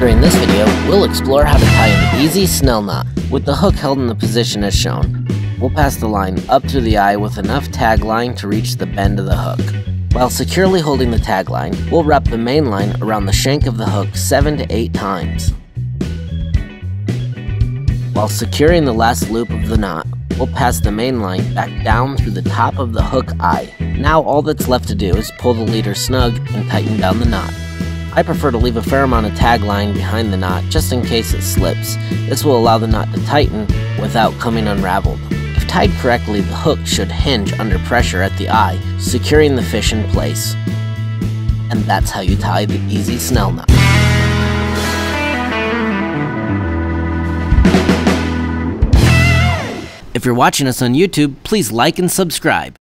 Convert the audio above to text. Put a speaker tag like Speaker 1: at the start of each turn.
Speaker 1: During this video, we'll explore how to tie an easy snell knot with the hook held in the position as shown. We'll pass the line up through the eye with enough tag line to reach the bend of the hook. While securely holding the tag line, we'll wrap the main line around the shank of the hook 7 to 8 times. While securing the last loop of the knot, we'll pass the main line back down through the top of the hook eye. Now all that's left to do is pull the leader snug and tighten down the knot. I prefer to leave a fair amount of tag line behind the knot just in case it slips. This will allow the knot to tighten without coming unraveled. If tied correctly, the hook should hinge under pressure at the eye, securing the fish in place. And that's how you tie the easy snell knot. If you're watching us on YouTube, please like and subscribe.